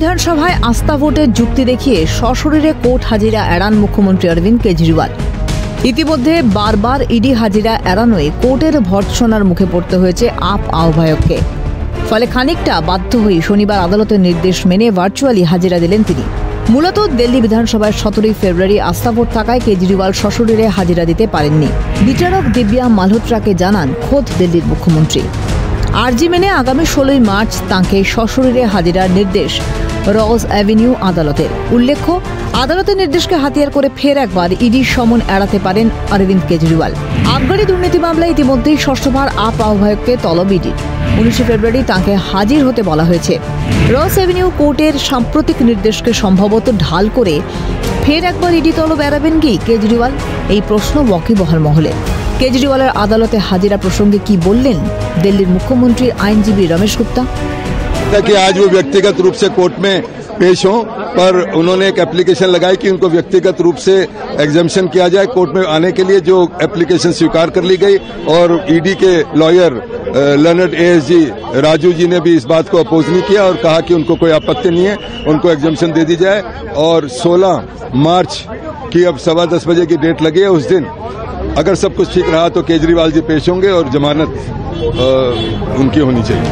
বিধানসভায় আস্থা ভোটের যুক্তি দেখিয়ে সশরীরে কোর্ট হাজিরা এড়ান মুখ্যমন্ত্রী অরবিন্দ কেজরিওয়াল। ইতিমধ্যে বারবার ইডি হাজিরা এড়ানোয় কোর্টের ভর্ৎসনার মুখে পড়তে হয়েছে আপ আহ্বায়ককে। ফলে খানিকটা বাধ্য হয়ে শনিবার আদালতের নির্দেশ মেনে ভার্চুয়ালি হাজিরা দিলেন তিনি। মূলত দিল্লি বিধানসভায় সতেরোই ফেব্রুয়ারি আস্থা ভোট থাকায় কেজরিওয়াল সশরীরে হাজিরা দিতে পারেননি। বিচারক দিব্যা মালহোত্রাকে জানান, খোদ দিল্লির মুখ্যমন্ত্রী। আরজি মেনে আগামী ষোলোই মার্চ তাঁকে সশরীরে হাজিরার নির্দেশ। রজ অ্যাভিনিউ আদালতের উল্লেখ্য, আদালতের নির্দেশকে হাতিয়ার করে ফের একবার ইডির সমন এড়াতে পারেন অরবিন্দ কেজরিওয়াল। আবগারি দুর্নীতি মামলায় ইতিমধ্যেই ষষ্ঠবার আপ আহ্বায়ককে তলব ইডির উনিশে ফেব্রুয়ারি তাঁকে হাজির হতে বলা হয়েছে। রস অ্যাভিনিউ কোর্টের সাম্প্রতিক নির্দেশকে সম্ভবত ঢাল করে ফের একবার ইডি তলব এড়াবেন কি কেজরিওয়াল? এই প্রশ্ন ওয়াকিবহাল মহলে। কেজরিওয়ালের আদালতে হাজিরা প্রসঙ্গে কি বললেন দিল্লির মুখ্যমন্ত্রীর আইনজীবী রমেশ গুপ্তা था कि आज वो व्यक्तिगत रूप से कोर्ट में पेश हों पर उन्होंने एक एप्लीकेशन लगाई कि उनको व्यक्तिगत रूप से एग्जामेशन किया जाए कोर्ट में आने के लिए जो एप्लीकेशन स्वीकार कर ली गई और ईडी के lawyer learned ASG Raju ji ने भी इस बात को अपोज नहीं किया और कहा कि उनको कोई आपत्ति नहीं है उनको एग्जामेशन दे दी जाए और 16 मार्च की अब सवा दस बजे की डेट लगी है उस दिन अगर सब कुछ ठीक रहा तो केजरीवाल जी पेश होंगे और जमानत अ, उनकी होनी चाहिए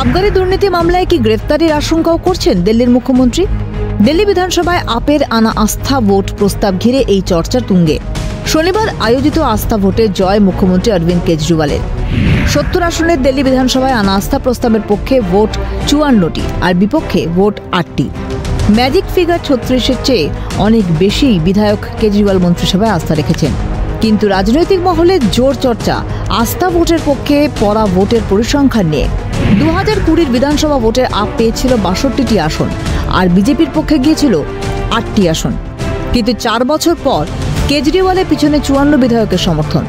আবগারি দুর্নীতি মামলায় কি গ্রেফতারির আশঙ্কাও করছেন দিল্লির মুখ্যমন্ত্রী দিল্লি বিধানসভায় আপের আনা আস্থা ভোট প্রস্তাব ঘিরে এই চর্চা তুঙ্গে শনিবার আয়োজিত আস্থা ভোটে জয় মুখ্যমন্ত্রী অরবিন্দ কেজরিওয়ালের সত্তর আসনের দিল্লি বিধানসভায় আনা আস্থা প্রস্তাবের পক্ষে ভোট চুয়ান্নটি আর বিপক্ষে ভোট আটটি ম্যাজিক ফিগার ছত্রিশের চেয়ে অনেক বেশি বিধায়ক কেজরিওয়াল মন্ত্রিসভায় আস্থা রেখেছেন কিন্তু রাজনৈতিক মহলে জোর চর্চা, আস্থা ভোটের পক্ষে পড়া ভোটের পরিসংখ্যান নিয়ে। দু হাজার কুড়ির বিধানসভা ভোটের আপ পেয়েছিল বাষট্টিটি আসন, আর বিজেপির পক্ষে গিয়েছিল আটটি আসন। কিন্তু চার বছর পর কেজরিওয়ালের পিছনে চুয়ান্ন বিধায়কের সমর্থন।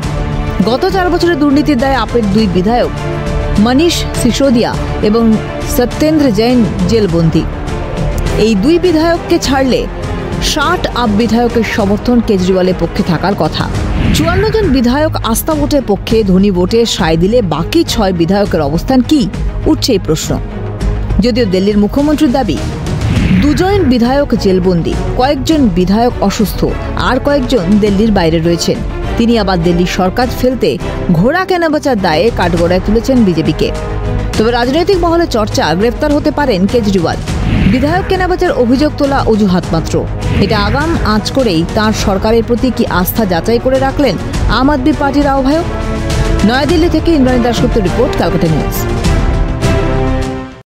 গত চার বছরের দুর্নীতির দায়ে আপের দুই বিধায়ক, মনীষ সিসোদিয়া এবং সত্যেন্দ্র জৈন জেলবন্দি। এই দুই বিধায়ককে ছাড়লে ষাট আপ বিধায়কের সমর্থন কেজরিওয়ালের পক্ষে থাকার কথা। চুয়ান্ন জন বিধায়ক আস্থা ভোটের পক্ষে ধনী ভোটে সায় দিলে বাকি ছয় বিধায়কের অবস্থান কি? উঠছে এই প্রশ্ন। যদিও দিল্লির মুখ্যমন্ত্রীর দাবি, দুজন বিধায়ক জেলবন্দি, কয়েকজন বিধায়ক অসুস্থ, আর কয়েকজন দিল্লির বাইরে রয়েছেন। তিনি আবার দিল্লির সরকার ফেলতে ঘোড়া কেনাবেচার দায়ে কাঠগড়ায় তুলেছেন বিজেপিকে। তবে রাজনৈতিক মহলে চর্চা, গ্রেফতার হতে পারেন কেজরিওয়াল। বিধায়ক কেনাবেচার অভিযোগ তোলা অজুহাত মাত্র। এটা আগাম আঁচ করেই তার সরকারের প্রতি কি আস্থা যাচাই করে রাখলেন আম আদমি পার্টির আহ্বায়ক? নয়াদিল্লি থেকে Indrani Dasgupta report, Calcutta news.